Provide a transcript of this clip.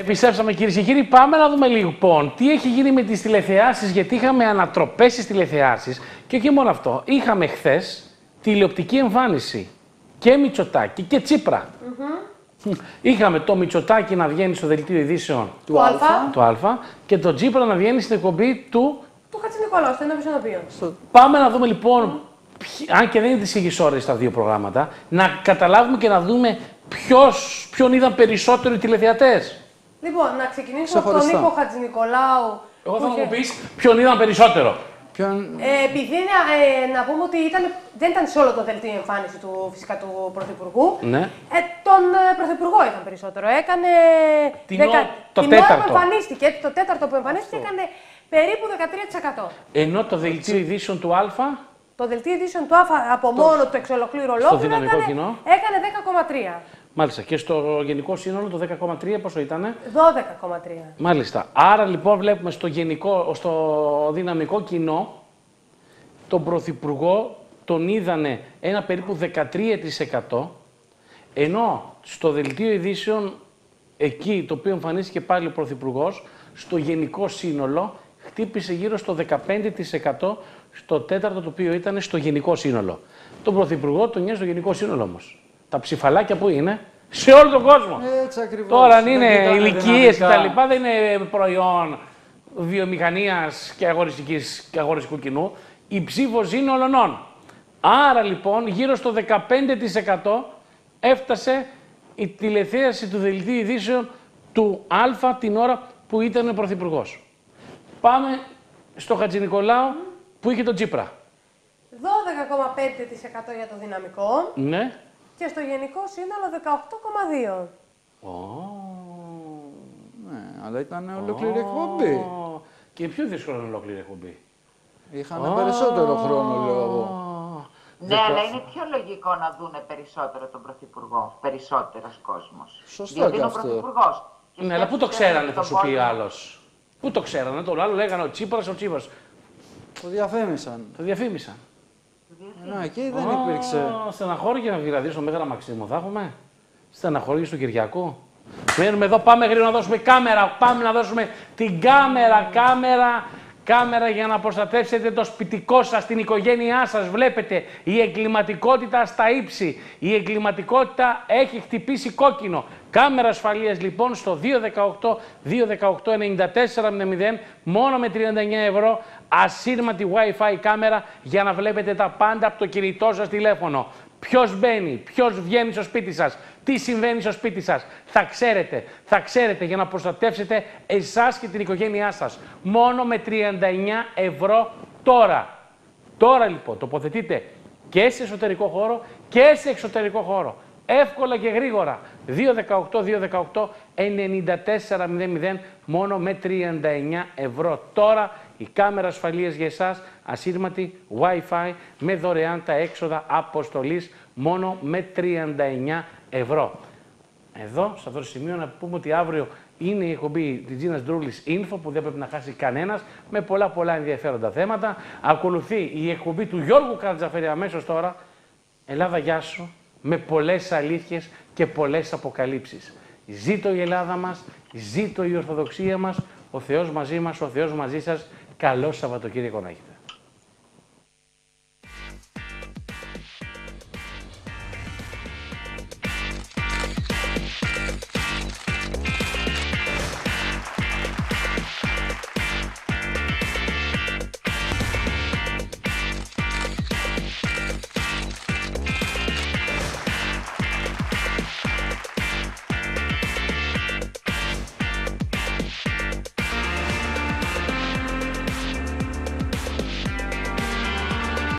Επιστρέψαμε κυρίες και κύριοι. Πάμε να δούμε λοιπόν τι έχει γίνει με τις τηλεθεάσεις, γιατί είχαμε ανατροπές στις τηλεθεάσεις και όχι μόνο αυτό. Είχαμε χθες τηλεοπτική εμφάνιση και Μητσοτάκη και Τσίπρα. Είχαμε το Μητσοτάκη να βγαίνει στο δελτίο ειδήσεων Του Α. του Α και τον Τσίπρα να βγαίνει στην εκπομπή του. Του Χατζηνικολάου, στο ένα μισονοπείο. Πάμε να δούμε λοιπόν, ποιοι- αν και δεν είναι τις ίδιες ώρες τα δύο προγράμματα, να καταλάβουμε και να δούμε ποιος, ποιον είδαν περισσότερο οι τηλεθεατές. Λοιπόν, να ξεκινήσουμε από τον Ξεχωριστά. Νίκο Χατζηνικολάου. Εγώ που θα μου είχε- πεις ποιον είδαν περισσότερο. Ποιον... Ε, επειδή να, ε, να πούμε ότι ήταν, δεν ήταν σε όλο το δελτίο η εμφάνιση του, φυσικά του Πρωθυπουργού. Ναι. Ε, τον ε, Πρωθυπουργό ήταν περισσότερο. Έκανε. Την ω- το την ώρα τέταρτο. που εμφανίστηκε, το τέταρτο που εμφανίστηκε, έκανε περίπου 13%. Ενώ το δελτίο ειδήσεων του Α, Το δελτίο ειδήσεων του ΑΦΑ από μόνο του εξ ολοκλήρου ολόκληρο δυναμικό έκανε, κοινό. έκανε 10,3. Μάλιστα, και στο γενικό σύνολο το 10,3 πόσο ήτανε; 12,3. Μάλιστα. Άρα λοιπόν βλέπουμε στο γενικό, στο δυναμικό κοινό, τον Πρωθυπουργό τον είδανε ένα περίπου 13%, ενώ στο δελτίο ειδήσεων, εκεί το οποίο εμφανίστηκε πάλι ο Πρωθυπουργός, στο γενικό σύνολο χτύπησε γύρω στο 15% στο τέταρτο το οποίο ήταν στο γενικό σύνολο. Τον Πρωθυπουργό τον νοιάζει στο γενικό σύνολο όμως. Τα ψηφαλάκια που είναι, σε όλο τον κόσμο. Έτσι ακριβώς. Τώρα αν Δεν είναι κοιτάνε ηλικίες και δυναμικά. τα λοιπά, δεν είναι προϊόν βιομηχανίας και, αγοριστικής, και αγοριστικού κοινού. Η ψήφος είναι ολονών. Άρα λοιπόν γύρω στο 15% έφτασε η τηλεθέαση του δελτίου ειδήσεων του Α την ώρα που ήταν ο Πρωθυπουργός. Πάμε στο Χατζηνικολάου που είχε τον Τσίπρα. 12,5% για το δυναμικό Ναι. Και στο γενικό σύνολο 18,2%. Ναι, αλλά ήταν ολόκληρη εκπομπή. Ω, Και πιο δύσκολο είναι ολόκληρη εκπομπή. Είχαν περισσότερο χρόνο, λέω εγώ. Ναι, αλλά είναι πιο λογικό να δούνε περισσότερο τον Πρωθυπουργό. Περισσότερος κόσμος. Σωστό Γιατί και είναι ο αυτό. Πρωθυπουργός. Ναι, αλλά πού το ξέρανε, θα σου πει ο άλλος; Πού το ξέρανε, τον άλλο λέγανε ο Τσίπρας, ο Τσίπρας. Το διαφήμισαν. Το διαφήμισαν. Ναι, εκεί δεν υπήρξε. Α, Στεναχώρια δηλαδή στο Μέγαρα Μαξίμου θα έχουμε. Στεναχώρια του Κυριακού. Μένουμε εδώ, πάμε γρήγορα να δώσουμε κάμερα. Πάμε να δώσουμε την κάμερα, κάμερα, κάμερα για να προστατεύσετε το σπιτικό σας, την οικογένειά σας. Βλέπετε, η εγκληματικότητα στα ύψη. Η εγκληματικότητα έχει χτυπήσει κόκκινο. Κάμερα ασφαλείας λοιπόν στο 218 218 9400 μόνο με 39 ευρώ ασύρματη Wi-Fi κάμερα για να βλέπετε τα πάντα από το κινητό σας τηλέφωνο. Ποιος μπαίνει, ποιος βγαίνει στο σπίτι σας, τι συμβαίνει στο σπίτι σας; Θα ξέρετε, θα ξέρετε για να προστατεύσετε εσάς και την οικογένειά σας. Μόνο με 39 ευρώ τώρα. Τώρα λοιπόν τοποθετείτε και σε εσωτερικό χώρο και σε εξωτερικό χώρο. Εύκολα και γρήγορα. 218-218 9400 μόνο με 39 ευρώ. Τώρα η κάμερα ασφαλείας για εσάς, ασύρματη, Wi-Fi, με δωρεάν τα έξοδα αποστολής μόνο με 39 ευρώ. Εδώ, σε αυτό το σημείο, να πούμε ότι αύριο είναι η εκπομπή της Τζίνας Ντρούλης Info που δεν πρέπει να χάσει κανένας με πολλά πολλά ενδιαφέροντα θέματα. Ακολουθεί η εκπομπή του Γιώργου Καρτζαφέρη αμέσως τώρα. Ελλάδα, γεια σου. Με πολλές αλήθειες και πολλές αποκαλύψεις. Ζήτω η Ελλάδα μας, ζήτω η Ορθοδοξία μας. Ο Θεός μαζί μας, ο Θεός μαζί σας. Καλό Σαββατοκύριακο να έχετε.